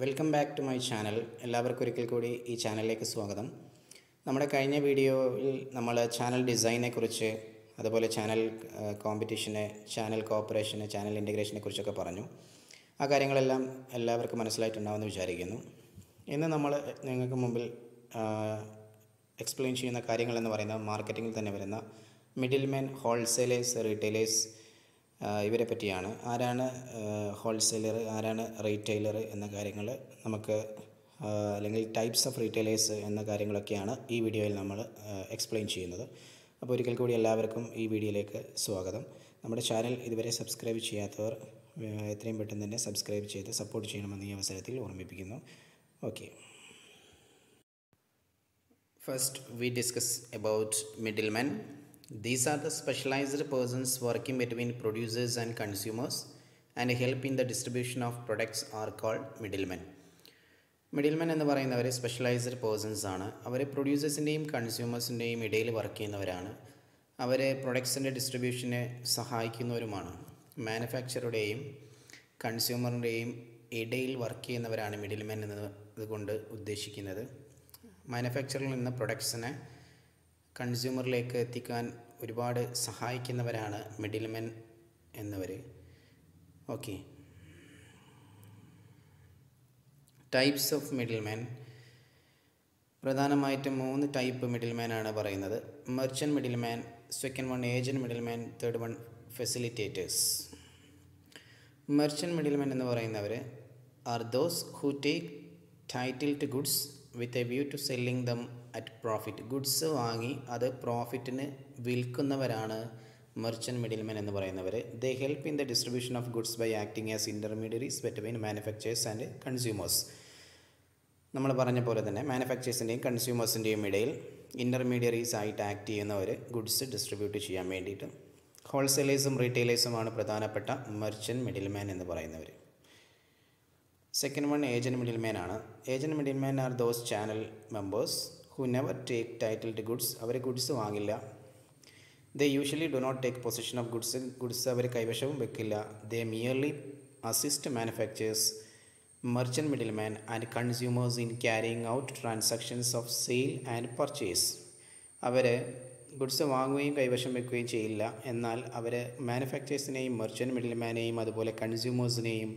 Welcome back to my channel. എല്ലാവർക്കും ഒരിക്കൽ കൂടി ഈ ചാനലിലേക്ക് സ്വാഗതം. നമ്മുടെ കഴിഞ്ഞ വീഡിയോയിൽ നമ്മൾ ചാനൽ ഡിസൈനെക്കുറിച്ച് അതുപോലെ ചാനൽ കോമ്പറ്റീഷന് ചാനൽ കോപ്പറേഷന് ചാനൽ ഇന്റഗ്രേഷനെ കുറിച്ചൊക്കെ പറഞ്ഞു. ആ കാര്യങ്ങളെല്ലാം എല്ലാവർക്കും മനസ്സിലായിട്ടുണ്ടാവുമെന്ന് വിചാരിക്കുന്നു. ഇന്ന് നമ്മൾ നിങ്ങൾക്ക് മുമ്പിൽ എക്സ്പ്ലെയിൻ ചെയ്യുന്ന കാര്യങ്ങളെന്ന് പറയുന്നത് മാർക്കറ്റിങ്ങിൽ തന്നെ വരുന്ന മിഡിൽ മാൻ ഹോൾസെയിലേഴ്സ് റീറ്റെയിലേഴ്സ് ഇവരെ പറ്റിയാണ്. ആരാണ് ഹോൾസെയിലർ ആരാണ് റീറ്റെയിലർ എന്ന കാര്യങ്ങൾ നമുക്ക് അല്ലെങ്കിൽ ടൈപ്സ് ഓഫ് റീറ്റെയിലേഴ്സ് എന്ന കാര്യങ്ങളൊക്കെയാണ് ഈ വീഡിയോയിൽ നമ്മൾ എക്സ്പ്ലെയിൻ ചെയ്യുന്നത്. അപ്പോൾ ഒരിക്കൽ കൂടി എല്ലാവർക്കും ഈ വീഡിയോയിലേക്ക് സ്വാഗതം. നമ്മുടെ ചാനൽ ഇതുവരെ സബ്സ്ക്രൈബ് ചെയ്യാത്തവർ എത്രയും പെട്ടെന്ന് തന്നെ സബ്സ്ക്രൈബ് ചെയ്ത് സപ്പോർട്ട് ചെയ്യണമെന്ന് ഈ അവസരത്തിൽ ഓർമ്മിപ്പിക്കുന്നു. Okay first we discuss about middlemen. These are the specialized persons working between producers and consumers and help in the distribution of products are called middlemen. Middlemen എന്ന് പറയുന്നവർ സ്പെഷ്യലൈസ്ഡ് പേഴ്സൺസ് ആണ്. അവർ പ്രൊഡ്യൂസേഴ്സിന്റെയും കൺസ്യൂമേഴ്സിന്റെയും ഇടയിൽ work ചെയ്യുന്നവരാണ്. അവർ പ്രൊഡക്ട്സിന്റെ ഡിസ്ട്രിബ്യൂഷനെ സഹായിക്കുന്നവരുമാണ്. മാനുഫാക്ചറുടെയും കൺസ്യൂമറിന്റെയും ഇടയിൽ വർക്ക് ചെയ്യുന്നവരാണ് middlemen എന്നതുകൊണ്ട് ഉദ്ദേശിക്കുന്നത്. മാനുഫാക്ചറിൽ നിന്ന് പ്രൊഡക്ട്സിനെ കൺസ്യൂമറിലേക്ക് എത്തിക്കാൻ ഒരുപാട് സഹായിക്കുന്നവരാണ് മിഡിൽമെൻ എന്നവർ ഓക്കെ. Types of middleman. പ്രധാനമായിട്ടും മൂന്ന് ടൈപ്പ് മിഡിൽമാനാണ് പറയുന്നത്. Merchant middleman second one agent middleman third one facilitators. Merchant middleman എന്ന് പറയുന്നവർ are those who take title to goods with a view to selling them at profit goods വാങ്ങി അത് പ്രോഫിറ്റിന് വിൽക്കുന്നവരാണ് മെർച്ചന്റ് മിഡിൽമെൻ എന്ന് പറയുന്നവർ they help in the distribution of goods by acting as intermediaries between manufacturers and consumers നമ്മൾ പറഞ്ഞ പോലെ തന്നെ മാനുഫാക്ചേഴ്സിന്റെയും കൺസ്യൂമേഴ്സിന്റെയും ഇടയിൽ ഇന്റർമീഡിയറീസ് ആയിട്ട് ആക്ട് ചെയ്യുന്നവർ ഗുഡ്സ് ഡിസ്ട്രിബ്യൂട്ട് ചെയ്യാൻ വേണ്ടിയിട്ട് ഹോൾസെയിലേഴ്സും റീറ്റെയിലേഴ്സുമാണ് പ്രധാനപ്പെട്ട മെർച്ചന്റ് മിഡിൽമാൻ എന്ന് പറയുന്നവർ സെക്കൻഡ് വൺ ഏജന്റ് മിഡിൽമാൻ ആണ്. Agent middleman are those channel members who never take title to goods our goods വാങ്ങില്ല. They usually do not take position of goods goods അവർ കൈവശവും വെക്കില്ല. They merely assist manufacturers merchant middleman and consumers in carrying out transactions of sale and purchase our goods വാങ്ങുകയും കൈവശം വെക്കുകയും ചെയ്യില്ല. എന്നാൽ അവർ മാനുഫാക്ചേഴ്സിനെയും merchant മിഡിൽമാനെയും അതുപോലെ കൺസ്യൂമേഴ്സിനെയും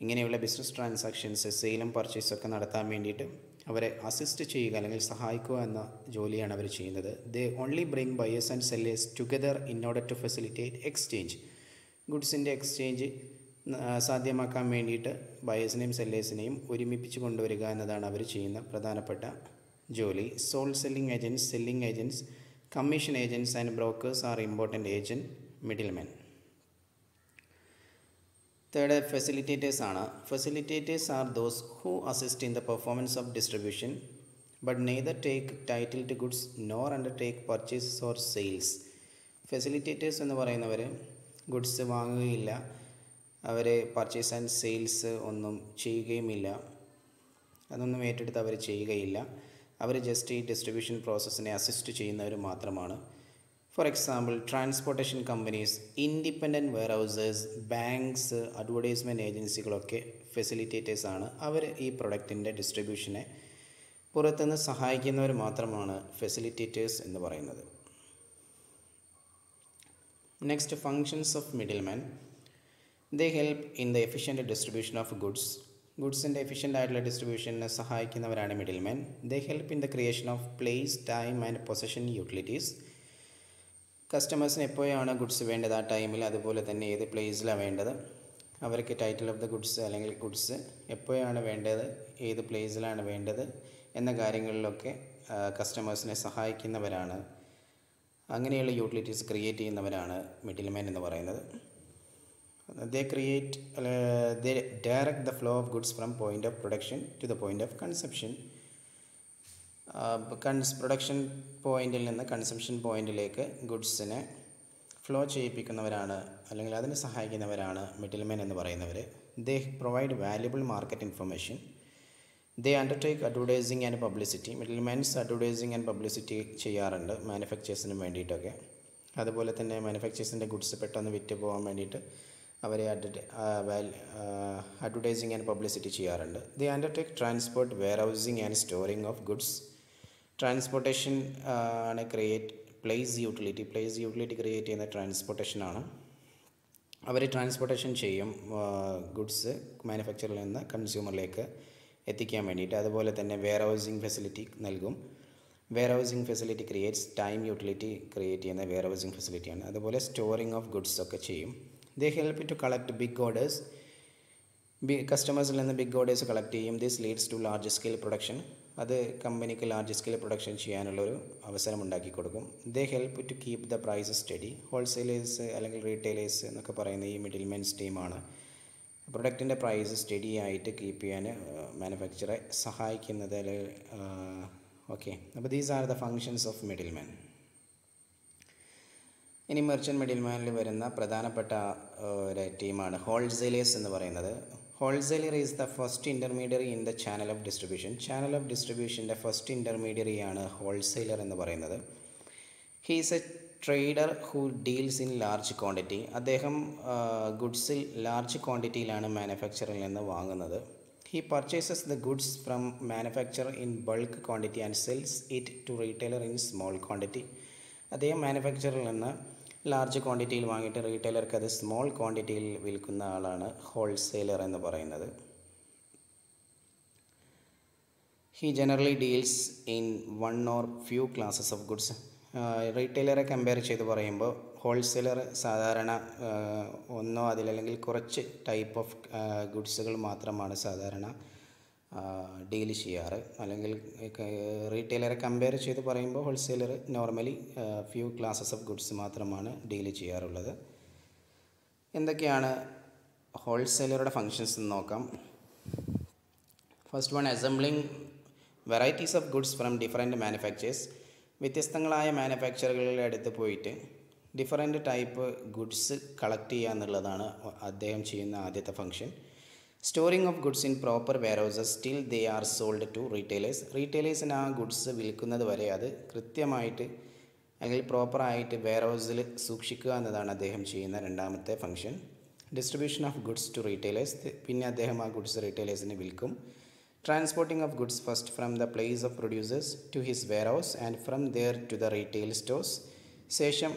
ഇങ്ങനെയുള്ള ബിസിനസ് ട്രാൻസാക്ഷൻസ് സെയിലും പർച്ചേസും ഒക്കെ നടത്താൻ വേണ്ടിയിട്ട് അവരെ അസിസ്റ്റ് ചെയ്യുക അല്ലെങ്കിൽ സഹായിക്കുക എന്ന ജോലിയാണ് അവർ ചെയ്യുന്നത്. They only bring buyers and sellers together in order to facilitate exchange ഗുഡ്സിന്റെ exchange സാധ്യമാക്കാൻ വേണ്ടിയിട്ട് ബയേഴ്സിനെയും സെല്ലേഴ്സിനെയും ഒരുമിപ്പിച്ച് കൊണ്ടുവരിക എന്നതാണ് അവർ ചെയ്യുന്ന പ്രധാനപ്പെട്ട ജോലി. Sole selling agents selling agents commission agents and brokers are important agent middlemen third facilitators ആണ്. Facilitators are those who assist in the performance of distribution but neither take title to goods nor undertake purchases or sales facilitators എന്ന് പറയുന്നവർ goods വാങ്ങുകയില്ല. അവർ purchase and sales ഒന്നും ചെയ്യുകയുമില്ല. അതൊന്നും ഏറ്റെടുത്ത് അവർ ചെയ്യുകയില്ല. അവർ ജസ്റ്റ് ഈ ഡിസ്ട്രിബ്യൂഷൻ പ്രോസസ്സിനെ അസിസ്റ്റ് ചെയ്യുന്നവർ മാത്രമാണ്. For example transportation companies independent warehousers banks advertisement ഏജൻസികളൊക്കെ facilitators ആണ്. അവർ ഈ പ്രൊഡക്റ്റിന്റെ ഡിസ്ട്രിബ്യൂഷനെ പുറത്തുനിന്ന് സഹായിക്കുന്നവർ മാത്രമാണ് ഫെസിലിറ്റേറ്റേഴ്സ് എന്ന് പറയുന്നത്. Next functions of middleman they help in the efficient distribution of goods ഗുഡ്സിന്റെ efficient ആയിട്ടുള്ള ഡിസ്ട്രിബ്യൂഷനെ സഹായിക്കുന്നവരാണ് middleman they help in the creation of place time and possession utilities കസ്റ്റമേഴ്സിന് എപ്പോഴാണ് ഗുഡ്സ് വേണ്ടത്? ആ ടൈമിൽ അതുപോലെ തന്നെ ഏത് പ്ലേസിലാണ് വേണ്ടത്? അവർക്ക് ടൈറ്റിൽ ഓഫ് ദ ഗുഡ്സ് അല്ലെങ്കിൽ ഗുഡ്സ് എപ്പോഴാണ് വേണ്ടത്? ഏത് പ്ലേസിലാണ് വേണ്ടത്? എന്ന കാര്യങ്ങളിലൊക്കെ കസ്റ്റമേഴ്സിനെ സഹായിക്കുന്നവരാണ്. അങ്ങനെയുള്ള യൂട്ടിലിറ്റീസ് ക്രിയേറ്റ് ചെയ്യുന്നവരാണ് മിഡിൽമാൻ എന്ന് പറയുന്നത്. They create they direct the flow of goods from point of production to the point of conception കൺസ് production പോയിന്റിൽ നിന്ന് കൺസംഷൻ പോയിന്റിലേക്ക് ഗുഡ്സിനെ ഫ്ലോ ചെയ്യിപ്പിക്കുന്നവരാണ് അല്ലെങ്കിൽ അതിനെ സഹായിക്കുന്നവരാണ് മിഡിൽമെൻ എന്ന് പറയുന്നവർ they provide valuable market information they undertake advertising and publicity middlemans advertising and publicity ചെയ്യാറുണ്ട് മാനുഫാക്ചേഴ്സിന് വേണ്ടിയിട്ടൊക്കെ. അതുപോലെ തന്നെ മാനുഫാക്ചേഴ്സിന്റെ ഗുഡ്സ് പെട്ടെന്ന് വിറ്റ് പോകാൻ വേണ്ടിയിട്ട് അവരെ അഡ്വർടൈസിങ് ആൻഡ് പബ്ലിസിറ്റി ചെയ്യാറുണ്ട്. They undertake transport warehousing and storing of goods transportation ആണ് create place utility place utility create ചെയ്യുന്ന ട്രാൻസ്പോർട്ടേഷൻ ആണ്. അവർ ട്രാൻസ്പോർട്ടേഷൻ ചെയ്യും ഗുഡ്സ് മാനുഫാക്ചറിൽ നിന്ന് കൺസ്യൂമറിലേക്ക് എത്തിക്കാൻ വേണ്ടിയിട്ട്. അതുപോലെ തന്നെ വെയർ ഹൗസിംഗ് ഫെസിലിറ്റി നൽകും. Warehousing facility creates time utility create ചെയ്യുന്ന വെയർ ഹൗസിംഗ് ഫെസിലിറ്റിയാണ് അതുപോലെ സ്റ്റോറിംഗ് ഓഫ് ഗുഡ്സ് ഒക്കെ ചെയ്യും. They help to collect big orders B കസ്റ്റമേഴ്സിൽ നിന്ന് ബിഗ് ഓർഡേഴ്സ് കളക്ട് ചെയ്യും. This leads to large scale production അത് കമ്പനിക്ക് ലാർജ് സ്കെയിൽ പ്രൊഡക്ഷൻ ചെയ്യാനുള്ളൊരു അവസരം ഉണ്ടാക്കി കൊടുക്കും. They help to keep the price steady wholesalers അല്ലെങ്കിൽ റീറ്റെയിലേഴ്സ് എന്നൊക്കെ പറയുന്ന ഈ മിഡിൽ മെൻസ് ടീമാണ് പ്രൊഡക്റ്റിന്റെ പ്രൈസ് സ്റ്റഡി ആയിട്ട് കീപ്പ് ചെയ്യാൻ മാനുഫാക്ചറെ സഹായിക്കുന്നത് അല്ലെങ്കിൽ ഓക്കെ അപ്പോൾ these are the functions of middle man ഇനി മെർച്ചന്റ് മിഡിൽ മാനിൽ വരുന്ന പ്രധാനപ്പെട്ട ഒരു ടീമാണ് ഹോൾസെയിലേഴ്സ് എന്ന് പറയുന്നത് wholesaler is the first intermediary in the channel of distribution channel of ഡിസ്ട്രിബ്യൂഷന്റെ first ഇന്റർമീഡിയറിയാണ് ഹോൾസെയിലർ എന്ന് പറയുന്നത്. He's a trader who deals in large quantity അദ്ദേഹം ഗുഡ്സിൽ ലാർജ് ക്വാണ്ടിറ്റിയിലാണ് മാനുഫാക്ചറിൽ നിന്ന് വാങ്ങുന്നത്. He purchases the goods from manufacturer in bulk quantity and sells it to retailer in small quantity അദ്ദേഹം മാനുഫാക്ചറിൽ നിന്ന് ലാർജ് ക്വാണ്ടിറ്റിയിൽ വാങ്ങിയിട്ട് റീറ്റെയിലർക്ക് അത് സ്മോൾ ക്വാണ്ടിറ്റിയിൽ വിൽക്കുന്ന ആളാണ് ഹോൾസെയിലർ എന്ന് പറയുന്നത്. He generally deals in one or few classes of goods റീറ്റെയിലറെ compare ചെയ്ത് പറയുമ്പോൾ ഹോൾസെയിലർ സാധാരണ ഒന്നോ അതിലല്ലെങ്കിൽ കുറച്ച് ടൈപ്പ് ഓഫ് ഗുഡ്സുകൾ മാത്രമാണ് സാധാരണ ഡീൽ ചെയ്യാറ്. അല്ലെങ്കിൽ റീറ്റെയിലറെ കമ്പയർ ചെയ്ത് പറയുമ്പോൾ wholesaler normally few classes of goods മാത്രമാണ് ഡീൽ ചെയ്യാറുള്ളത്. എന്തൊക്കെയാണ് ഹോൾസെയിലറുടെ ഫങ്ഷൻസ് എന്ന് നോക്കാം. First one assembling varieties of goods from different manufacturers വ്യത്യസ്തങ്ങളായ മാനുഫാക്ചറുകളുടെ അടുത്ത് പോയിട്ട് ഡിഫറെന്റ് ടൈപ്പ് ഗുഡ്സ് കളക്ട് ചെയ്യുക എന്നുള്ളതാണ് അദ്ദേഹം ചെയ്യുന്ന ആദ്യത്തെ function of goods in proper warehouses still they are sold to retailers റീറ്റെയിലേഴ്സിന് ആ ഗുഡ്സ് വിൽക്കുന്നത് വരെ അത് കൃത്യമായിട്ട് അല്ലെങ്കിൽ പ്രോപ്പറായിട്ട് വെയർ ഹൗസിൽ സൂക്ഷിക്കുക എന്നതാണ് അദ്ദേഹം ചെയ്യുന്ന രണ്ടാമത്തെ function distribution of goods to retailers പിന്നെ അദ്ദേഹം ആ ഗുഡ്സ് റീറ്റെയിലേഴ്സിന് വിൽക്കും. Transporting of goods first from the place of producers to his warehouse and from there to the retail stores ശേഷം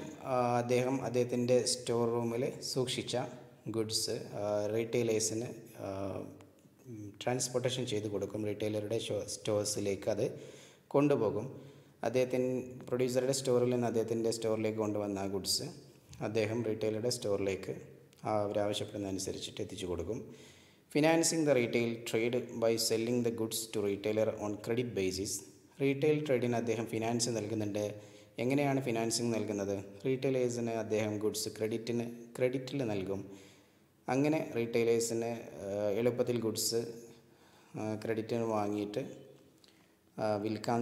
അദ്ദേഹം അദ്ദേഹത്തിന്റെ സ്റ്റോർ റൂമിൽ സൂക്ഷിച്ച ഗുഡ്സ് റീറ്റെയിലേഴ്സിന് ട്രാൻസ്പോർട്ടേഷൻ ചെയ്ത് കൊടുക്കും. റീറ്റെയിലറുടെ സ്റ്റോഴ്സിലേക്ക് അത് കൊണ്ടുപോകും. അദ്ദേഹത്തിന് പ്രൊഡ്യൂസറുടെ സ്റ്റോറിൽ നിന്ന് അദ്ദേഹത്തിന്റെ സ്റ്റോറിലേക്ക് കൊണ്ടുവന്ന ആ ഗുഡ്സ് അദ്ദേഹം റീറ്റെയിലറുടെ സ്റ്റോറിലേക്ക് അവരാവശ്യപ്പെടുന്ന അനുസരിച്ചിട്ട് എത്തിച്ചു കൊടുക്കും. Financing the retail trade by selling the goods to retailer on credit basis retail ട്രേഡിന് അദ്ദേഹം ഫിനാൻസ് നൽകുന്നുണ്ട്. എങ്ങനെയാണ് ഫിനാൻസിങ് നൽകുന്നത്? റീറ്റെയിലേഴ്സിന് അദ്ദേഹം ഗുഡ്സ് ക്രെഡിറ്റിന് ക്രെഡിറ്റിൽ നൽകും. അങ്ങനെ റീറ്റെയിലേഴ്സിന് എളുപ്പത്തിൽ ഗുഡ്സ് ക്രെഡിറ്റിന് വാങ്ങിയിട്ട് വിൽക്കാൻ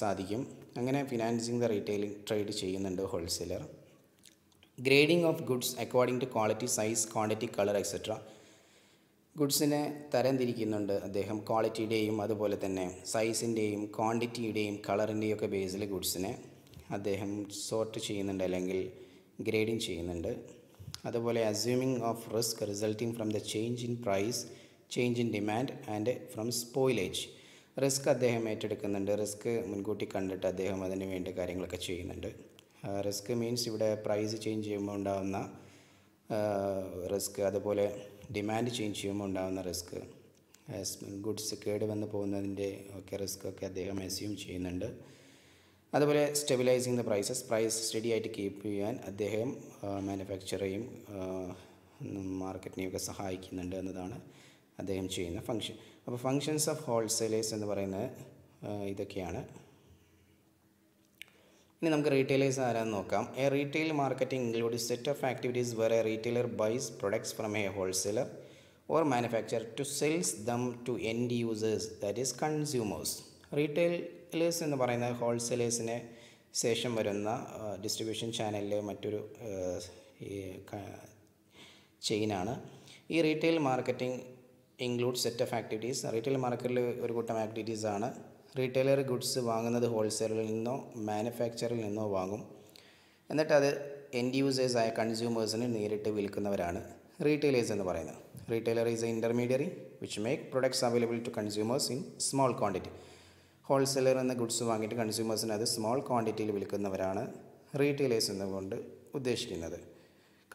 സാധിക്കും. അങ്ങനെ ഫിനാൻസിങ് ദ റീറ്റെയിലിംഗ് ട്രേഡ് ചെയ്യുന്നുണ്ട് wholesaler grading of goods according to quality size quantity colour etcetera ഗുഡ്സിനെ തരംതിരിക്കുന്നുണ്ട് അദ്ദേഹം. ക്വാളിറ്റിയുടെയും അതുപോലെ തന്നെ സൈസിന്റെയും ക്വാണ്ടിറ്റിയുടെയും കളറിന്റെയും ഒക്കെ ബേസിൽ ഗുഡ്സിനെ അദ്ദേഹം സോർട്ട് ചെയ്യുന്നുണ്ട് അല്ലെങ്കിൽ ഗ്രേഡിങ് ചെയ്യുന്നുണ്ട്. അതുപോലെ assuming of risk resulting from the change in price change in demand and from spoilage risk അദ്ദേഹം ഏറ്റെടുക്കുന്നുണ്ട്. റിസ്ക് മുൻകൂട്ടി കണ്ടിട്ട് അദ്ദേഹം അതിന് വേണ്ട കാര്യങ്ങളൊക്കെ ചെയ്യുന്നുണ്ട്. റിസ്ക് മീൻസ് ഇവിടെ പ്രൈസ് ചേഞ്ച് ചെയ്യുമ്പോൾ ഉണ്ടാകുന്ന റിസ്ക് അതുപോലെ ഡിമാൻഡ് ചേഞ്ച് ചെയ്യുമ്പോൾ ഉണ്ടാകുന്ന റിസ്ക് ഗുഡ്സ് കേട് വന്ന് പോകുന്നതിന്റെ ഒക്കെ റിസ്ക് ഒക്കെ അദ്ദേഹം അസ്യൂം ചെയ്യുന്നുണ്ട്. അതുപോലെ stabilising the prices price steady ആയിട്ട് കീപ്പ് ചെയ്യാൻ അദ്ദേഹം മാനുഫാക്ചറേയും മാർക്കറ്റിനെയൊക്കെ സഹായിക്കുന്നുണ്ട് എന്നതാണ് അദ്ദേഹം ചെയ്യുന്ന ഫങ്ഷൻ അപ്പോൾ ഫങ്ഷൻസ് ഓഫ് ഹോൾസെയിലേഴ്സ് എന്ന് പറയുന്നത് ഇതൊക്കെയാണ്. ഇനി നമുക്ക് റീറ്റെയിലേഴ്സ് ആരാന്ന് നോക്കാം. A retail marketing include set of activities where a retailer buys products from a wholesaler or manufacturer to sells them to end users that is consumers retailers എന്ന് പറയുന്നത് ഹോൾസെയിലേഴ്സിന് ശേഷം വരുന്ന ഡിസ്ട്രിബ്യൂഷൻ ചാനലിലെ മറ്റൊരു ചെയിനാണ് ഈ retail marketing include set of activities retail മാർക്കറ്റിൽ ഒരു കൂട്ടം ആക്ടിവിറ്റീസ് ആണ്. റീറ്റെയിലർ ഗുഡ്സ് വാങ്ങുന്നത് ഹോൾസെയിലിൽ നിന്നോ മാനുഫാക്ചറിൽ നിന്നോ വാങ്ങും. എന്നിട്ട് അത് എൻഡ് യൂസേഴ്സായ കൺസ്യൂമേഴ്സിന് നേരിട്ട് വിൽക്കുന്നവരാണ് റീറ്റെയിലേഴ്സ് എന്ന് പറയുന്നത്. Retailer is a intermediary which make products available to consumers in small quantity wholesaler എന്ന ഗുഡ്സ് വാങ്ങിയിട്ട് കൺസ്യൂമേഴ്സിന് അത് സ്മോൾ ക്വാണ്ടിറ്റിയിൽ വിൽക്കുന്നവരാണ് റീറ്റെയിലേഴ്സ് എന്നുകൊണ്ട് ഉദ്ദേശിക്കുന്നത്.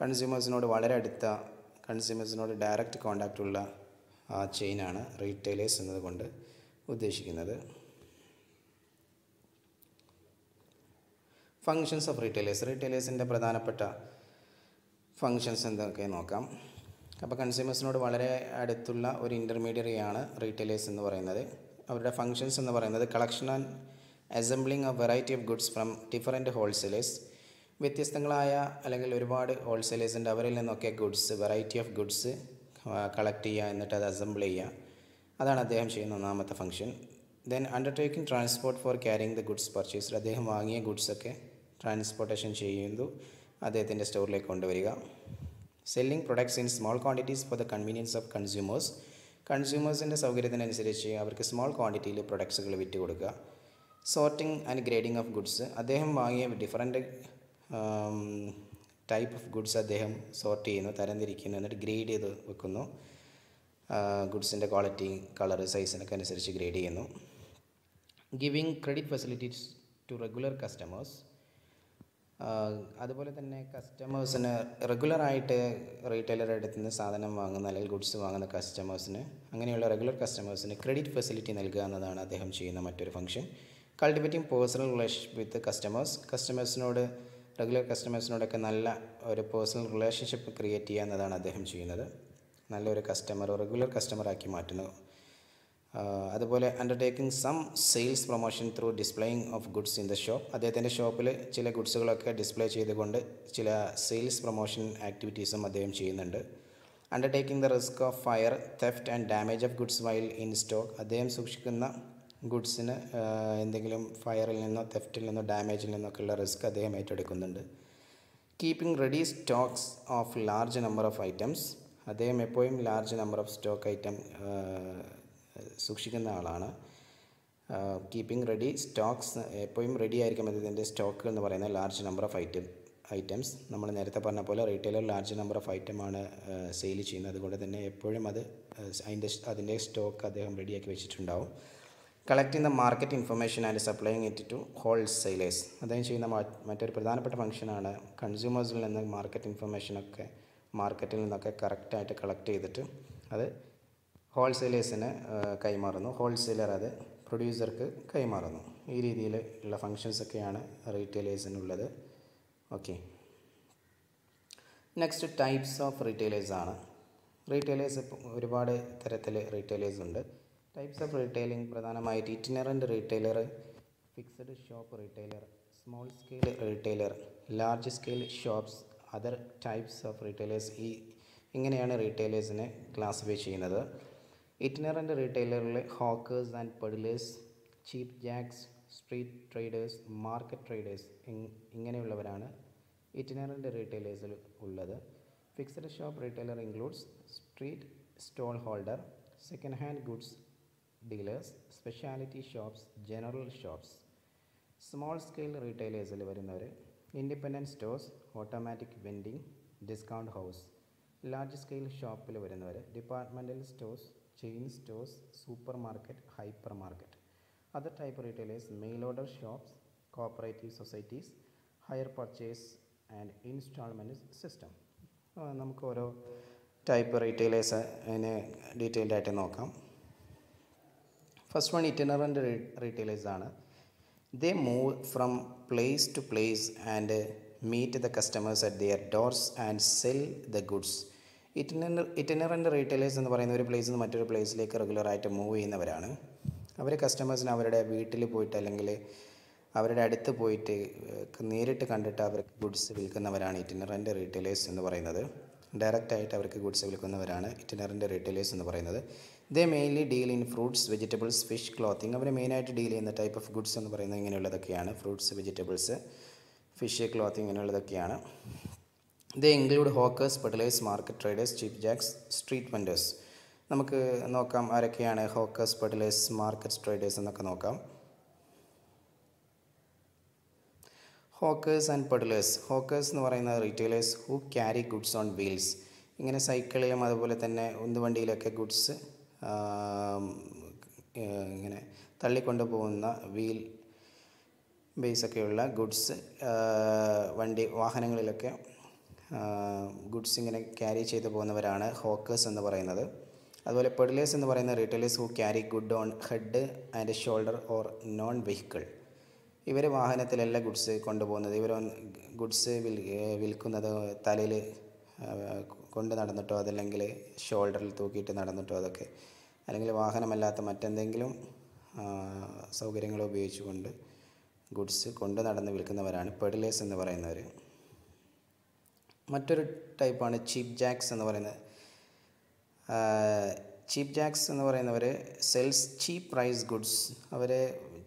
കൺസ്യൂമേഴ്സിനോട് വളരെ അടുത്ത കൺസ്യൂമേഴ്സിനോട് ഡയറക്റ്റ് കോണ്ടാക്റ്റ് ഉള്ള ചെയിനാണ് റീറ്റെയിലേഴ്സ് എന്നതുകൊണ്ട് ഉദ്ദേശിക്കുന്നത്. ഫങ്ഷൻസ് ഓഫ് റീറ്റെയിലേഴ്സ് റീറ്റെയിലേഴ്സിന്റെ പ്രധാനപ്പെട്ട ഫങ്ഷൻസ് എന്തൊക്കെ നോക്കാം. അപ്പോൾ കൺസ്യൂമേഴ്സിനോട് വളരെ അടുത്തുള്ള ഒരു ഇന്റർമീഡിയറിയാണ് റീറ്റെയിലേഴ്സ് എന്ന് പറയുന്നത്. അവരുടെ ഫങ്ഷൻസ് എന്ന് പറയുന്നത് collection and assembling a variety of goods from different wholesalers വ്യത്യസ്തങ്ങളായ അല്ലെങ്കിൽ ഒരുപാട് ഹോൾസെയിലേഴ്സിന്റെ അവരിൽ നിന്നൊക്കെ goods variety of goods collect ചെയ്യുക എന്നിട്ട് അത് അസംബിൾ ചെയ്യുക. അതാണ് അദ്ദേഹം ചെയ്യുന്ന ഒന്നാമത്തെ function then undertaking transport for carrying the goods purchased അദ്ദേഹം വാങ്ങിയ ഗുഡ്സൊക്കെ ട്രാൻസ്പോർട്ടേഷൻ ചെയ്യുന്നു. അദ്ദേഹത്തിന്റെ സ്റ്റോറിലേക്ക് കൊണ്ടുവരിക. Selling products in small quantities for the convenience of consumers കൺസ്യൂമേഴ്സിന്റെ സൗകര്യത്തിനനുസരിച്ച് അവർക്ക് സ്മോൾ ക്വാണ്ടിറ്റിയിൽ പ്രൊഡക്ട്സുകൾ വിറ്റ് കൊടുക്കുക. Sorting and grading of goods. അദ്ദേഹം വാങ്ങിയ ഡിഫറെന്റ് ടൈപ്പ് ഓഫ് ഗുഡ്സ് അദ്ദേഹം സോർട്ട് ചെയ്യുന്നു തരംതിരിക്കുന്നു എന്നിട്ട് ഗ്രേഡ് ചെയ്ത് വെക്കുന്നു. ഗുഡ്സിന്റെ ക്വാളിറ്റി കളർ സൈസിനൊക്കെ അനുസരിച്ച് ഗ്രേഡ് ചെയ്യുന്നു. Giving credit facilities to regular customers. അതുപോലെ തന്നെ കസ്റ്റമേഴ്സിന് റെഗുലറായിട്ട് റീറ്റെയിലറുടെ അടുത്ത് നിന്ന് സാധനം വാങ്ങുന്ന അല്ലെങ്കിൽ ഗുഡ്സ് വാങ്ങുന്ന കസ്റ്റമേഴ്സിന് അങ്ങനെയുള്ള റെഗുലർ കസ്റ്റമേഴ്സിന് ക്രെഡിറ്റ് ഫെസിലിറ്റി നൽകുക എന്നതാണ് അദ്ദേഹം ചെയ്യുന്ന മറ്റൊരു function cultivating personal relationship with customers കസ്റ്റമേഴ്സിനോട് regular കസ്റ്റമേഴ്സിനോടൊക്കെ നല്ല ഒരു പേഴ്സണൽ റിലേഷൻഷിപ്പ് ക്രിയേറ്റ് ചെയ്യുക എന്നതാണ് അദ്ദേഹം ചെയ്യുന്നത്. നല്ലൊരു കസ്റ്റമർ റെഗുലർ കസ്റ്റമറാക്കി മാറ്റുന്നു. അതുപോലെ undertaking some sales promotion through displaying of goods in the shop അദ്ദേഹത്തിന്റെ ഷോപ്പിൽ ചില ഗുഡ്സുകളൊക്കെ ഡിസ്പ്ലേ ചെയ്തുകൊണ്ട് ചില സെയിൽസ് പ്രൊമോഷൻ ആക്ടിവിറ്റീസും അദ്ദേഹം ചെയ്യുന്നുണ്ട്. Undertaking the risk of fire theft and damage of goods while in stock അദ്ദേഹം സൂക്ഷിക്കുന്ന ഗുഡ്സിന് എന്തെങ്കിലും ഫയറിൽ നിന്നോ തെഫ്റ്റിൽ നിന്നോ ഡാമേജിൽ നിന്നൊക്കെയുള്ള റിസ്ക് അദ്ദേഹം ഏറ്റെടുക്കുന്നുണ്ട്. Keeping ready stocks of large number of items അദ്ദേഹം എപ്പോഴും large number of stock item സൂക്ഷിക്കുന്ന ആളാണ്. കീപ്പിംഗ് റെഡി സ്റ്റോക്സ് എപ്പോഴും റെഡി ആയിരിക്കും ഇതിന്റെ സ്റ്റോക്ക് എന്ന് പറയുന്ന large number of item items നമ്മൾ നേരത്തെ പറഞ്ഞ പോലെ റീറ്റെയിലർ ലാർജ് നമ്പർ ഓഫ് ഐറ്റമാണ് സെയിൽ ചെയ്യുന്നത്. അതുകൊണ്ട് തന്നെ എപ്പോഴും അത് അതിന്റെ അതിന്റെ സ്റ്റോക്ക് അദ്ദേഹം റെഡിയാക്കി വെച്ചിട്ടുണ്ടാവും. Collecting the market information and supplying it to wholesalers അദ്ദേഹം ചെയ്യുന്ന മറ്റൊരു പ്രധാനപ്പെട്ട ഫംഗ്ഷനാണ് കൺസ്യൂമേഴ്സിൽ നിന്ന് മാർക്കറ്റ് ഇൻഫർമേഷനൊക്കെ മാർക്കറ്റിൽ നിന്നൊക്കെ കറക്റ്റായിട്ട് കളക്ട് ചെയ്തിട്ട് അത് ഹോൾസെയിലേഴ്സിന് കൈമാറുന്നു. ഹോൾസെയിലർ അത് പ്രൊഡ്യൂസർക്ക് കൈമാറുന്നു. ഈ രീതിയിൽ ഉള്ള ഫങ്ഷൻസൊക്കെയാണ് റീറ്റെയിലേഴ്സിനുള്ളത്. Okay. Next types of retailers ആണ് റീറ്റെയിലേഴ്സ് ഒരുപാട് തരത്തിൽ റീറ്റെയിലേഴ്സ് ഉണ്ട് ടൈപ്സ് ഓഫ് റീറ്റെയിലിംഗ് പ്രധാനമായിട്ട് itinerant retailer fixed shop retailer small scale retailer large scale shops other types of retailers. ഈ ഇങ്ങനെയാണ് റീറ്റെയിലേഴ്സിനെ ക്ലാസിഫൈ ചെയ്യുന്നത്. Itinerant റീറ്റെയിലറിൽ hawkers and peddlers cheap jacks street traders market traders ഇങ്ങനെയുള്ളവരാണ് itinerant റീറ്റെയിലേഴ്സിൽ ഉള്ളത് fixed shop retailer includes street stall holder second hand goods dealers speciality shops general shops small scale റീറ്റെയിലേഴ്സിൽ വരുന്നവർ independent stores automatic vending discount house large scale ഷോപ്പിൽ വരുന്നവർ departmental stores chain stores supermarket hypermarket other type retailers mail order shops cooperative societies hire purchase and instalment system നമുക്ക് ഓരോ type retailers അതിനെ detailed ആയിട്ട് നോക്കാം. First one itinerant retailers ആണ്. They move from place to place and meet the customers at their doors and sell the goods ഇറ്റിനർ itinerant retailers എന്ന് പറയുന്ന ഒരു പ്ലേസിൽ നിന്ന് മറ്റൊരു പ്ലേസിലേക്ക് റെഗുലറായിട്ട് മൂവ് ചെയ്യുന്നവരാണ്. അവർ കസ്റ്റമേഴ്സിന് അവരുടെ വീട്ടിൽ പോയിട്ട് അല്ലെങ്കിൽ അവരുടെ അടുത്ത് പോയിട്ട് നേരിട്ട് കണ്ടിട്ട് അവർക്ക് ഗുഡ്സ് വിൽക്കുന്നവരാണ് ഇറ്റിനറന്റ് റീറ്റെയിലേഴ്സ് എന്ന് പറയുന്നത്. ഡയറക്റ്റ് ആയിട്ട് അവർക്ക് ഗുഡ്സ് വിൽക്കുന്നവരാണ് ഇറ്റിനറിന്റെ റീറ്റെയിലേഴ്സ് എന്ന് പറയുന്നത്. They mainly deal in fruits vegetables fish clothing അവർ മെയിനായിട്ട് ഡീൽ ചെയ്യുന്ന ടൈപ്പ് ഓഫ് ഗുഡ്സ് എന്ന് പറയുന്നത് ഇങ്ങനെയുള്ളതൊക്കെയാണ്. Fruits vegetables fish clothing ഇങ്ങനെയുള്ളതൊക്കെയാണ്. They include hawkers fertilise market traders cheap jacks street vendors നമുക്ക് നോക്കാം ആരൊക്കെയാണ് ഹോക്കേഴ്സ് ഫെർട്ടിലൈസ് മാർക്കറ്റ് ട്രേഡേഴ്സ് എന്നൊക്കെ നോക്കാം. ഹോക്കേഴ്സ് ആൻഡ് പെഡലേഴ്സ് ഹോക്കേഴ്സ് എന്ന് പറയുന്ന retailers who carry goods on wheels ഇങ്ങനെ സൈക്കിളിലും അതുപോലെ തന്നെ ഉന്തുവണ്ടിയിലൊക്കെ ഗുഡ്സ് ഇങ്ങനെ തള്ളിക്കൊണ്ട് പോകുന്ന വീൽ ബേസൊക്കെയുള്ള ഗുഡ്സ് വണ്ടി വാഹനങ്ങളിലൊക്കെ ഗുഡ്സ് ഇങ്ങനെ ക്യാരി ചെയ്തു പോകുന്നവരാണ് ഹോക്കേഴ്സ് എന്ന് പറയുന്നത്. അതുപോലെ പെഡലേഴ്സ് എന്ന് പറയുന്ന retailers who carry good on head and shoulder or non vehicle ഇവർ വാഹനത്തിലല്ല ഗുഡ്സ് കൊണ്ടുപോകുന്നത്. ഇവർ ഗുഡ്സ് വിൽ വിൽക്കുന്നത് തലയിൽ കൊണ്ട് നടന്നിട്ടോ അതല്ലെങ്കിൽ ഷോൾഡറിൽ തൂക്കിയിട്ട് നടന്നിട്ടോ അതൊക്കെ. അല്ലെങ്കിൽ വാഹനമല്ലാത്ത മറ്റെന്തെങ്കിലും സൗകര്യങ്ങൾ ഉപയോഗിച്ചുകൊണ്ട് ഗുഡ്സ് കൊണ്ട് നടന്ന് വിൽക്കുന്നവരാണ് പെഡിലേഴ്സ് എന്ന് പറയുന്നവർ മറ്റൊരു ടൈപ്പാണ് ചീപ്പ് ജാക്സ് എന്ന് പറയുന്നത്. ചീപ്പ് ജാക്സ് എന്ന് പറയുന്നവർ സെൽസ് ചീപ്പ് പ്രൈസ് ഗുഡ്സ് അവർ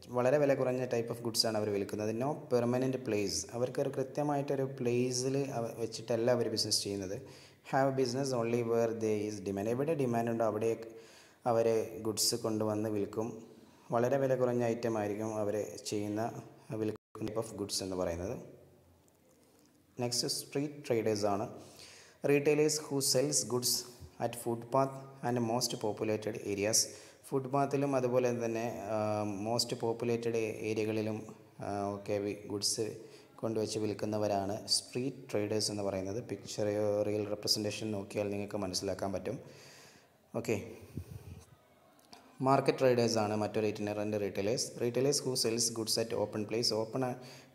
വളരെ വില കുറഞ്ഞ ടൈപ്പ് ഓഫ് ഗുഡ്സാണ് അവർ വിൽക്കുന്നത്. നോ പെർമനന്റ് പ്ലേസ് അവർക്ക് ഒരു കൃത്യമായിട്ടൊരു പ്ലേസിൽ വെച്ചിട്ടല്ല അവർ ബിസിനസ് ചെയ്യുന്നത്. Have business only where they is demand എവിടെ ഡിമാൻഡ് ഉണ്ടോ അവിടെ അവർ ഗുഡ്സ് കൊണ്ടുവന്ന് വിൽക്കും. വളരെ വില കുറഞ്ഞ ഐറ്റം ആയിരിക്കും അവർ ചെയ്യുന്ന വിൽക്കുന്ന ടൈപ്പ് ഓഫ് ഗുഡ്സ് എന്ന് പറയുന്നത്. നെക്സ്റ്റ് സ്ട്രീറ്റ് ആണ് retailers who sells goods at footpath and most populated areas ഫുട്പാത്തിലും അതുപോലെ തന്നെ മോസ്റ്റ് പോപ്പുലേറ്റഡ് ഏരിയകളിലും ഒക്കെ ഗുഡ്സ് കൊണ്ടുവച്ച് വിൽക്കുന്നവരാണ് സ്ട്രീറ്റ് ട്രേഡേഴ്സ് എന്ന് പറയുന്നത്. പിക്ചർ റിയൽ റെപ്രസെന്റേഷൻ നോക്കിയാൽ നിങ്ങൾക്ക് മനസ്സിലാക്കാൻ പറ്റും. ഓക്കെ മാർക്കറ്റ് ട്രേഡേഴ്സ് ആണ് മറ്റൊരു itinerant retailers retailers who sells goods at open place open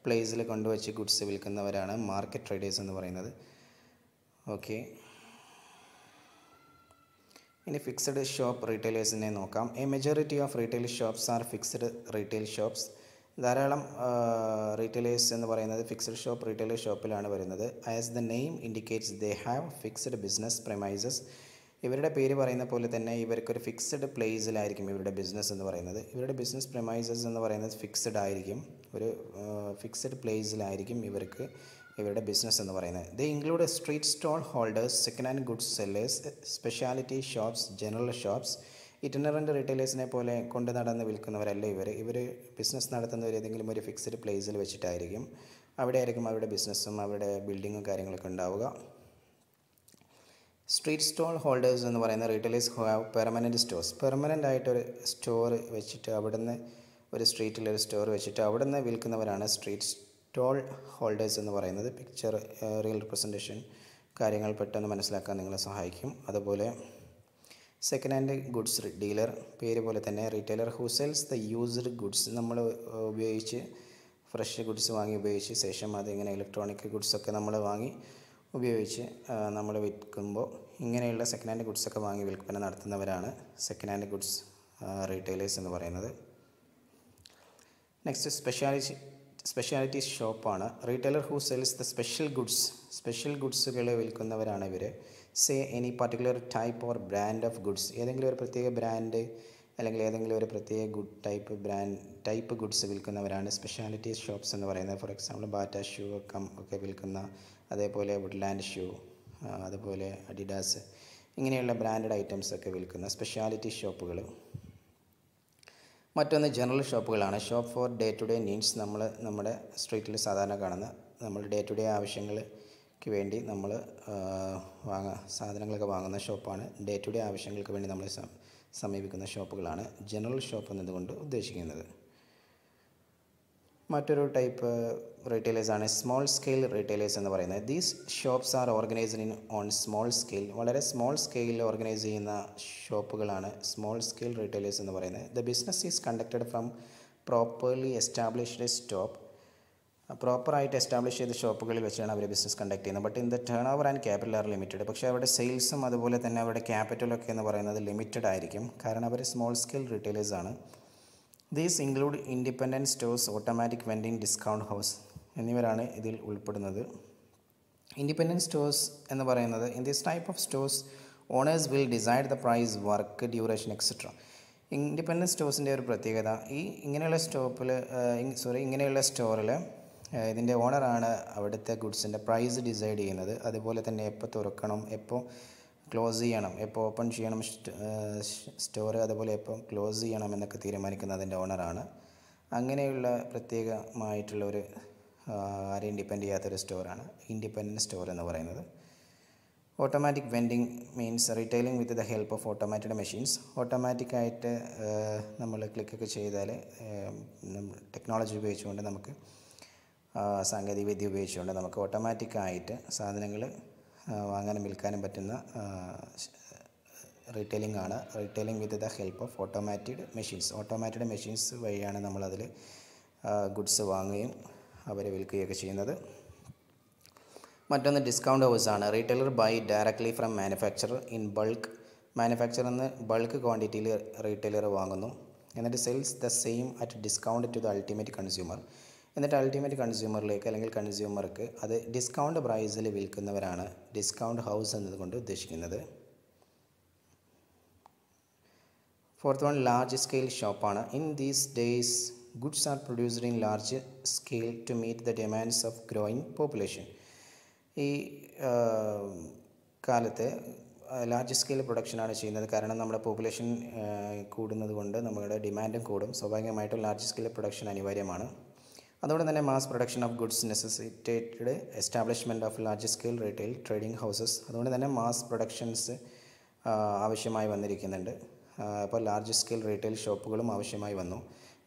പ്ലേസിൽ കൊണ്ടുവച്ച് ഗുഡ്സ് വിൽക്കുന്നവരാണ് മാർക്കറ്റ് ട്രേഡേഴ്സ് എന്ന് പറയുന്നത്. ഓക്കെ ഇനി ഫിക്സഡ് ഷോപ്പ് റീറ്റെയിലേഴ്സിനെ നോക്കാം. A majority of retail shops are fixed retail shops ധാരാളം റീറ്റെയിലേഴ്സ് എന്ന് പറയുന്നത് ഫിക്സഡ് ഷോപ്പ് റീറ്റെയിൽ ഷോപ്പിലാണ് വരുന്നത്. As the name indicates they have fixed business premises ഇവരുടെ പേര് പറയുന്ന പോലെ തന്നെ ഇവർക്കൊരു ഫിക്സഡ് പ്ലേസിലായിരിക്കും ഇവരുടെ ബിസിനസ് എന്ന് പറയുന്നത്. ഇവരുടെ ബിസിനസ് പ്രൈമൈസസ് എന്ന് പറയുന്നത് ഫിക്സഡ് ആയിരിക്കും. ഒരു ഫിക്സഡ് പ്ലേസിലായിരിക്കും ഇവർക്ക് ഇവരുടെ ബിസിനസ് എന്ന് പറയുന്നത്. The include street stall holders second hand goods sellers speciality shops general shops itinerant റീറ്റെയിലേഴ്സിനെ പോലെ കൊണ്ട് നടന്ന് വിൽക്കുന്നവരല്ല ഇവർ ഇവർ ബിസിനസ് നടത്തുന്നവർ ഏതെങ്കിലും ഒരു ഫിക്സഡ് പ്ലേസിൽ വെച്ചിട്ടായിരിക്കും അവിടെ ആയിരിക്കും അവരുടെ ബിസിനസ്സും അവരുടെ ബിൽഡിങ്ങും കാര്യങ്ങളൊക്കെ ഉണ്ടാവുക. സ്ട്രീറ്റ് സ്റ്റോൾ ഹോൾഡേഴ്സ് എന്ന് പറയുന്ന retailers have permanent stores permanent ആയിട്ടൊരു സ്റ്റോർ വെച്ചിട്ട് അവിടുന്ന് ഒരു സ്ട്രീറ്റിൽ ഒരു സ്റ്റോർ വെച്ചിട്ട് അവിടെ നിന്ന് വിൽക്കുന്നവരാണ് സ്ട്രീറ്റ് സ്റ്റോൾ ഹോൾഡേഴ്സ് എന്ന് പറയുന്നത്. പിക്ചർ റിയൽ റിപ്രസെന്റേഷൻ കാര്യങ്ങൾ പെട്ടെന്ന് മനസ്സിലാക്കാൻ നിങ്ങളെ സഹായിക്കും. അതുപോലെ സെക്കൻഡ് ഹാൻഡ് ഗുഡ്സ് ഡീലർ പേര് പോലെ തന്നെ retailer who sells the used goods നമ്മൾ ഉപയോഗിച്ച് ഫ്രഷ് ഗുഡ്സ് വാങ്ങി ഉപയോഗിച്ച് ശേഷം അതിങ്ങനെ ഇലക്ട്രോണിക് ഗുഡ്സൊക്കെ നമ്മൾ വാങ്ങി ഉപയോഗിച്ച് നമ്മൾ വിൽക്കുമ്പോൾ ഇങ്ങനെയുള്ള സെക്കൻഡ് ഹാൻഡ് ഗുഡ്സൊക്കെ വാങ്ങി വിൽപ്പന നടത്തുന്നവരാണ് സെക്കൻഡ് ഹാൻഡ് ഗുഡ്സ് റീറ്റെയിലേഴ്സ് എന്ന് പറയുന്നത്. നെക്സ്റ്റ് സ്പെഷ്യാലിറ്റി സ്പെഷ്യാലിറ്റി ഷോപ്പാണ് retailer who sells the special goods special ഗുഡ്സുകൾ വിൽക്കുന്നവരാണ് ഇവർ say any particular type or brand of goods ഏതെങ്കിലും ഒരു പ്രത്യേക ബ്രാൻഡ് അല്ലെങ്കിൽ ഏതെങ്കിലും ഒരു പ്രത്യേക good type brand type goods വിൽക്കുന്നവരാണ് speciality shops എന്ന് പറയുന്നത്. ഫോർ എക്സാമ്പിൾ ബാറ്റ ഷൂ കം ഒക്കെ വിൽക്കുന്ന അതേപോലെ വുഡ്ലാൻഡ് ഷൂ അതുപോലെ അഡിഡാസ് ഇങ്ങനെയുള്ള ബ്രാൻഡഡ് ഐറ്റംസ് ഒക്കെ വിൽക്കുന്ന സ്പെഷ്യാലിറ്റി ഷോപ്പുകൾ മറ്റൊന്ന് general ഷോപ്പുകളാണ്. Shop for day to day needs നമ്മൾ നമ്മുടെ സ്ട്രീറ്റിൽ സാധാരണ കാണുന്ന നമ്മൾ ഡേ ടു ഡേ ആവശ്യങ്ങൾക്ക് വേണ്ടി നമ്മൾ വാങ്ങ സാധനങ്ങളൊക്കെ വാങ്ങുന്ന ഷോപ്പാണ്. ഡേ ടു ഡേ ആവശ്യങ്ങൾക്ക് വേണ്ടി നമ്മൾ സമീപിക്കുന്ന ഷോപ്പുകളാണ് ജനറൽ ഷോപ്പ് എന്നതുകൊണ്ട് ഉദ്ദേശിക്കുന്നത്. മറ്റൊരു ടൈപ്പ് റീറ്റെയിലേഴ്സ് ആണ്. സ്മോൾ സ്കെയിൽ റീറ്റെയിലേഴ്സ് എന്ന് പറയുന്നത്. These shops are organised in on small scale വളരെ സ്മോൾ സ്കെയിലിൽ ഓർഗനൈസ് ചെയ്യുന്ന ഷോപ്പുകളാണ് സ്മോൾ സ്കെയിൽ റീറ്റെയിലേഴ്സ് എന്ന് പറയുന്നത്. The business is conducted from properly established stop പ്രോപ്പറായിട്ട് എസ്റ്റാബ്ലിഷ് ചെയ്ത ഷോപ്പുകളിൽ വെച്ചാണ് അവർ ബിസിനസ് കണ്ടക്ട് ചെയ്യുന്നത്. But in the turnover and capital are limited പക്ഷേ അവരുടെ സെയിൽസും അതുപോലെ തന്നെ അവരുടെ ക്യാപിറ്റലൊക്കെ എന്ന് പറയുന്നത് ലിമിറ്റഡ് ആയിരിക്കും. കാരണം അവർ സ്മോൾ സ്കെയിൽ റീറ്റെയിലേഴ്സ് ആണ്. These include independent stores automatic vending discount house എന്നിവരാണ് ഇതിൽ ഉൾപ്പെടുന്നത്. ഇൻഡിപെൻഡന്റ് സ്റ്റോഴ്സ് എന്ന് പറയുന്നത് in this type of stores owners will decide the price work duration etcetera independent സ്റ്റോഴ്സിന്റെ ഒരു പ്രത്യേകത ഈ ഇങ്ങനെയുള്ള സ്റ്റോപ്പിൽ സോറി ഇങ്ങനെയുള്ള സ്റ്റോറിൽ ഇതിന്റെ ഓണറാണ് അവിടുത്തെ ഗുഡ്സിന്റെ പ്രൈസ് ഡിസൈഡ് ചെയ്യുന്നത്. അതുപോലെ തന്നെ എപ്പോൾ തുറക്കണം എപ്പോൾ ക്ലോസ് ചെയ്യണം. എപ്പോൾ ഓപ്പൺ ചെയ്യണം സ്റ്റോർ അതുപോലെ എപ്പോൾ ക്ലോസ് ചെയ്യണം എന്നൊക്കെ തീരുമാനിക്കുന്ന അതിന്റെ ഓണറാണ് അങ്ങനെയുള്ള പ്രത്യേകമായിട്ടുള്ള ഒരു ആരെയും ഡിപ്പെൻഡ് ചെയ്യാത്തൊരു സ്റ്റോറാണ് ഇൻഡിപെൻഡന്റ് സ്റ്റോർ എന്ന് പറയുന്നത്. Automatic vending means retailing with the help of automated machines ഓട്ടോമാറ്റിക്കായിട്ട് നമ്മൾ ക്ലിക്കൊക്കെ ചെയ്താൽ ടെക്നോളജി ഉപയോഗിച്ചുകൊണ്ട് നമുക്ക് സാങ്കേതികവിദ്യ ഉപയോഗിച്ചുകൊണ്ട് നമുക്ക് ഓട്ടോമാറ്റിക്കായിട്ട് സാധനങ്ങൾ വാങ്ങാനും വിൽക്കാനും പറ്റുന്ന റീറ്റെയിലിംഗ് ആണ്. Retailing with the help of automatic machines automatic machines വഴിയാണ് നമ്മളതിൽ ഗുഡ്സ് വാങ്ങുകയും അവരെ വിൽക്കുകയൊക്കെ ചെയ്യുന്നത്. മറ്റൊന്ന് ഡിസ്കൗണ്ട് ഹൗസ് ആണ്. Retailer buy directly from manufacturer in bulk മാനുഫാക്ചറിൽ നിന്ന് ബൾക്ക് ക്വാണ്ടിറ്റിയിൽ റീറ്റെയിലർ വാങ്ങുന്നു. എന്നിട്ട് sales the same at discount to the ultimate consumer എന്നിട്ട് അൾട്ടിമേറ്റ് കൺസ്യൂമറിലേക്ക് അല്ലെങ്കിൽ കൺസ്യൂമർക്ക് അത് ഡിസ്കൗണ്ട് പ്രൈസിൽ വിൽക്കുന്നവരാണ്. ഡിസ്കൗണ്ട് ഹൗസ് എന്നതുകൊണ്ട് ഉദ്ദേശിക്കുന്നത്. ഫോർത്ത് വൺ ലാർജ് സ്കെയിൽ ഷോപ്പാണ് in these days goods are produced in large scale to meet the demands of growing population ഈ കാലത്ത് ലാർജ് സ്കെയിൽ പ്രൊഡക്ഷനാണ് ചെയ്യുന്നത്. കാരണം നമ്മുടെ പോപ്പുലേഷൻ കൂടുന്നത് കൊണ്ട് നമ്മുടെ ഡിമാൻഡും കൂടും. സ്വാഭാവികമായിട്ടും ലാർജ് സ്കെയിൽ പ്രൊഡക്ഷൻ അനിവാര്യമാണ്. അതുകൊണ്ട് തന്നെ mass production of goods necessitated establishment of large scale retail trading houses അതുകൊണ്ട് തന്നെ മാസ് പ്രൊഡക്ഷൻസ് ആവശ്യമായി വന്നിരിക്കുന്നുണ്ട്. അപ്പോൾ ലാർജ് സ്കെയിൽ റീറ്റെയിൽ ഷോപ്പുകളും ആവശ്യമായി വന്നു.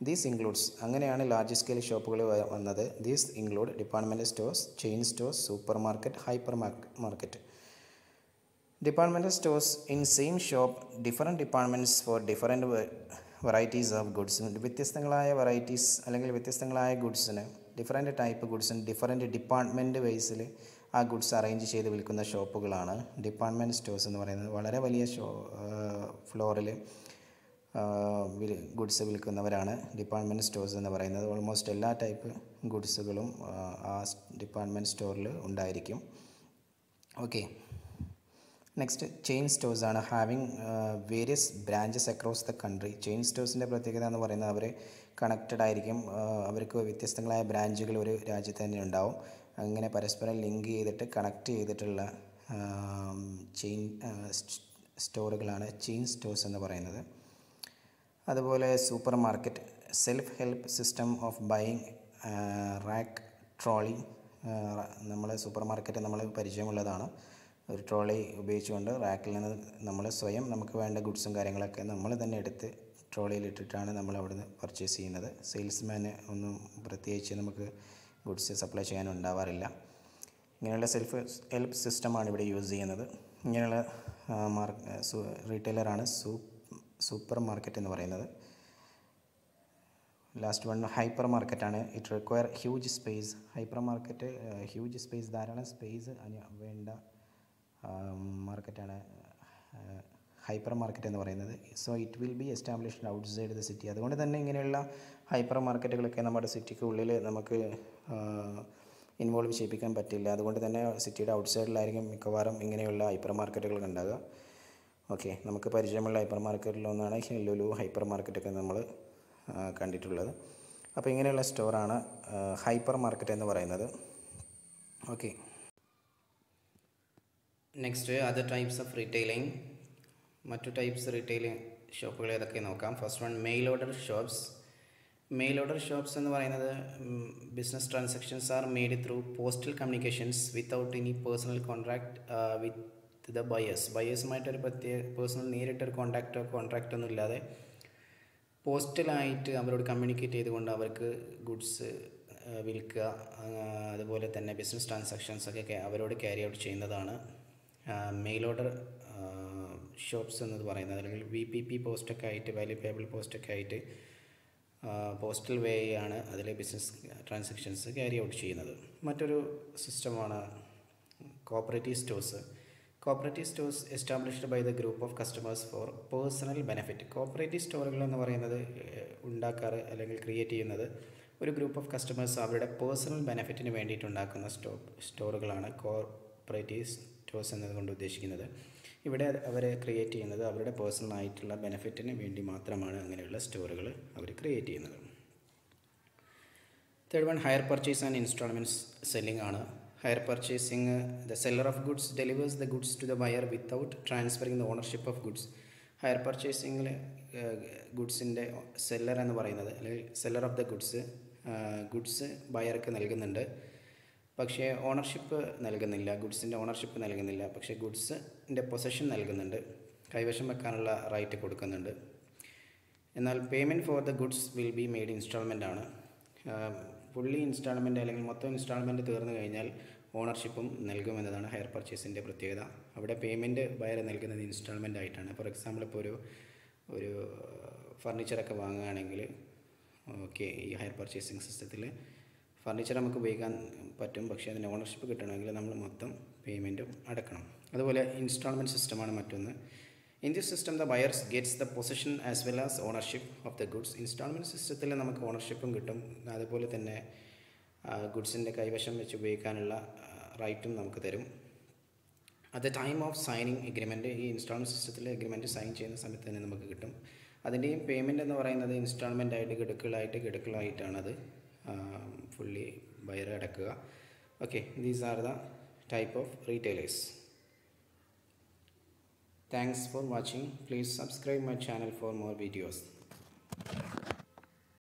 ദീസ് ഇൻക്ലൂഡ്സ് അങ്ങനെയാണ് ലാർജ് സ്കെയിൽ ഷോപ്പുകൾ വന്നത്. These include department stores chain stores supermarket hypermarket department stores in same shop different departments for different varieties of goods വ്യത്യസ്തങ്ങളായ വെറൈറ്റീസ് അല്ലെങ്കിൽ വ്യത്യസ്തങ്ങളായ ഗുഡ്സിന് ഡിഫറെന്റ് ടൈപ്പ് ഗുഡ്സിന് ഡിഫറെന്റ് ഡിപ്പാർട്ട്മെന്റ് ബേസിൽ ആ ഗുഡ്സ് അറേഞ്ച് ചെയ്ത് വിൽക്കുന്ന ഷോപ്പുകളാണ് ഡിപ്പാർട്ട്മെന്റ് സ്റ്റോഴ്സ് എന്ന് പറയുന്നത്. വളരെ വലിയ ഷോ ഫ്ലോറിൽ ഗുഡ്സ് വിൽക്കുന്നവരാണ് ഡിപ്പാർട്ട്മെന്റ് സ്റ്റോഴ്സ് എന്ന് പറയുന്നത്. ഓൾമോസ്റ്റ് എല്ലാ ടൈപ്പ് ഗുഡ്സുകളും ആ ഡിപ്പാർട്ട്മെന്റ് സ്റ്റോറിൽ ഉണ്ടായിരിക്കും. ഓക്കെ നെക്സ്റ്റ് ചെയിൻ സ്റ്റോഴ്സ് ആണ്. Having various branches across the country chain സ്റ്റോഴ്സിന്റെ പ്രത്യേകത എന്ന് പറയുന്നത് അവർ കണക്റ്റഡ് ആയിരിക്കും. അവർക്ക് വ്യത്യസ്തങ്ങളായ ബ്രാഞ്ചുകൾ ഒരു രാജ്യത്ത് തന്നെ ഉണ്ടാവും. അങ്ങനെ പരസ്പരം ലിങ്ക് ചെയ്തിട്ട് കണക്റ്റ് ചെയ്തിട്ടുള്ള ചെയിൻ സ്റ്റോറുകളാണ് ചെയിൻ സ്റ്റോഴ്സ് എന്ന് പറയുന്നത്. അതുപോലെ supermarket self help system of buying rack trolley നമ്മൾ സൂപ്പർ മാർക്കറ്റ് നമ്മൾ പരിചയമുള്ളതാണ്. ഒരു ട്രോളി ഉപയോഗിച്ചുകൊണ്ട് റാക്കിൽ നിന്ന് നമ്മൾ സ്വയം നമുക്ക് വേണ്ട ഗുഡ്സും കാര്യങ്ങളൊക്കെ നമ്മൾ തന്നെ എടുത്ത് ട്രോളിയിൽ ഇട്ടിട്ടാണ് നമ്മൾ അവിടുന്ന് പർച്ചേസ് ചെയ്യുന്നത്. സെയിൽസ്മാന് ഒന്നും പ്രത്യേകിച്ച് നമുക്ക് ഗുഡ്സ് സപ്ലൈ ചെയ്യാൻ ഉണ്ടാവാറില്ല. ഇങ്ങനെയുള്ള സെൽഫ് ഹെൽപ്പ് സിസ്റ്റമാണ് ഇവിടെ യൂസ് ചെയ്യുന്നത്. ഇങ്ങനെയുള്ള റീറ്റെയിലറാണ് സൂപ്പ് സൂപ്പർ മാർക്കറ്റ് എന്ന് പറയുന്നത്. ലാസ്റ്റ് വൺ ഹൈപ്പർ മാർക്കറ്റാണ് it require huge space hypermarket huge space ധാരാളം സ്പേസ് വേണ്ട മാർക്കറ്റാണ് ഹൈപ്പർ മാർക്കറ്റ് എന്ന് പറയുന്നത്. So it will be established outside the city അതുകൊണ്ട് തന്നെ ഇങ്ങനെയുള്ള ഹൈപ്പർ മാർക്കറ്റുകളൊക്കെ നമ്മുടെ സിറ്റിക്ക് ഉള്ളിൽ നമുക്ക് ഇൻവോൾവ് ചെയ്യിപ്പിക്കാൻ പറ്റില്ല. അതുകൊണ്ട് തന്നെ സിറ്റിയുടെ ഔട്ട്സൈഡിലായിരിക്കും മിക്കവാറും ഇങ്ങനെയുള്ള ഹൈപ്പർ മാർക്കറ്റുകൾ ഉണ്ടാകുക ഓക്കെ നമുക്ക് പരിചയമുള്ള ഹൈപ്പർ മാർക്കറ്റിലൊന്നാണ് ലുലു ഹൈപ്പർ മാർക്കറ്റൊക്കെ നമ്മൾ കണ്ടിട്ടുള്ളത്. അപ്പോൾ ഇങ്ങനെയുള്ള സ്റ്റോറാണ് ഹൈപ്പർ മാർക്കറ്റ് എന്ന് പറയുന്നത്. Okay next other types of retailing മറ്റു ടൈപ്സ് റീറ്റെയിലിംഗ് ഷോപ്പുകൾ ഏതൊക്കെ നോക്കാം. First one mail order shops mail order shops എന്ന് പറയുന്നത് business transactions are made through postal communications without any personal contract with the buyers ബയേഴ്സുമായിട്ടൊരു പ്രത്യേക personal നേരിട്ടൊരു കോൺടാക്റ്റോ കോൺട്രാക്റ്റോ ഒന്നും ഇല്ലാതെ പോസ്റ്റലായിട്ട് അവരോട് കമ്മ്യൂണിക്കേറ്റ് ചെയ്തുകൊണ്ട് അവർക്ക് ഗുഡ്സ് വിൽക്കുക അതുപോലെ തന്നെ ബിസിനസ് ട്രാൻസാക്ഷൻസ് ഒക്കെ അവരോട് ക്യാരി ഔട്ട് ചെയ്യുന്നതാണ്. മെയിൽ ഓർഡർ ഷോപ്സ് എന്നത് പറയുന്നത് അല്ലെങ്കിൽ വി പി പി പോസ്റ്റൊക്കെ ആയിട്ട് വാല്യൂ പേബിൾ പോസ്റ്റൊക്കെ ആയിട്ട് പോസ്റ്റൽ വേ ആണ് അതിൽ ബിസിനസ് ട്രാൻസാക്ഷൻസ് ക്യാരി ഔട്ട് ചെയ്യുന്നത്. മറ്റൊരു സിസ്റ്റമാണ് cooperative stores cooperative stores established by the group of customers for personal benefit cooperative സ്റ്റോറുകൾ എന്ന് പറയുന്നത് ഉണ്ടാക്കാറ് അല്ലെങ്കിൽ ക്രിയേറ്റ് ചെയ്യുന്നത് ഒരു ഗ്രൂപ്പ് ഓഫ് കസ്റ്റമേഴ്സ് അവരുടെ പേഴ്സണൽ ബെനിഫിറ്റിന് വേണ്ടിയിട്ട് ഉണ്ടാക്കുന്ന സ്റ്റോ സ്റ്റോറുകളാണ് കോപ്പറേറ്റീവ് സ്റ്റോഴ്സ് എന്നതുകൊണ്ട് ഉദ്ദേശിക്കുന്നത്. ഇവിടെ അവർ ക്രിയേറ്റ് ചെയ്യുന്നത് അവരുടെ പേഴ്സണൽ ആയിട്ടുള്ള ബെനിഫിറ്റിന് വേണ്ടി മാത്രമാണ് അങ്ങനെയുള്ള സ്റ്റോറുകൾ അവർ ക്രിയേറ്റ് ചെയ്യുന്നത്. Third one hire purchase and instalments selling ആണ്. Hire purchasing the seller of goods delivers the goods to the buyer without transferring the ownership of goods hire പർച്ചേസിങ്ങിൽ ഗുഡ്സിന്റെ സെല്ലർ എന്ന് പറയുന്നത് അല്ലെങ്കിൽ seller of the goods goods ബയർക്ക് നൽകുന്നുണ്ട്. പക്ഷേ ownership നൽകുന്നില്ല ഗുഡ്സിന്റെ ownership നൽകുന്നില്ല പക്ഷേ ഗുഡ്സിന്റെ പൊസഷൻ നൽകുന്നുണ്ട് കൈവശം വെക്കാനുള്ള റൈറ്റ് കൊടുക്കുന്നുണ്ട്. എന്നാൽ payment for the goods will be made instalment ആണ്. ഫുള്ളി ഇൻസ്റ്റാൾമെന്റ് അല്ലെങ്കിൽ മൊത്തം ഇൻസ്റ്റാൾമെന്റ് തീർന്നു കഴിഞ്ഞാൽ ഓണർഷിപ്പും നൽകുമെന്നതാണ് ഹയർ പർച്ചേസിന്റെ പ്രത്യേകത. അവിടെ പേയ്മെന്റ് ബയർ നൽകുന്നത് ഇൻസ്റ്റാൾമെന്റ് ആയിട്ടാണ്. ഫോർ എക്സാമ്പിൾ ഇപ്പോൾ ഒരു ഒരു ഫർണിച്ചറൊക്കെ വാങ്ങുകയാണെങ്കിൽ ഓക്കെ ഈ ഹയർ പർച്ചേസിങ് സിസ്റ്റത്തിൽ ഫർണിച്ചർ നമുക്ക് ഉപയോഗിക്കാൻ പറ്റും. പക്ഷേ അതിന്റെ ഓണർഷിപ്പ് കിട്ടണമെങ്കിൽ നമ്മൾ മൊത്തം പേയ്മെന്റും അടക്കണം. അതുപോലെ ഇൻസ്റ്റാൾമെന്റ് സിസ്റ്റമാണ് മറ്റൊന്ന്. In this system the buyers gets the position as well as ownership of the goods instalment സിസ്റ്റത്തിൽ നമുക്ക് ഓണർഷിപ്പും കിട്ടും. അതുപോലെ തന്നെ ഗുഡ്സിന്റെ കൈവശം വെച്ച് ഉപയോഗിക്കാനുള്ള റൈറ്റും നമുക്ക് തരും. At the time of signing agreement ഈ ഇൻസ്റ്റാൾമെന്റ് സിസ്റ്റത്തിൽ എഗ്രിമെന്റ് സൈൻ ചെയ്യുന്ന സമയത്ത് തന്നെ നമുക്ക് കിട്ടും. അതിന്റെയും പേയ്മെന്റ് എന്ന് പറയുന്നത് ഇൻസ്റ്റാൾമെന്റ് ആയിട്ട് ഗഡുക്കളായിട്ട് ഗഡുക്കളായിട്ടാണത്. ഫുള്ളി ബയർ അടക്കുക okay these are the type of retailers thanks for watching please subscribe my channel for more videos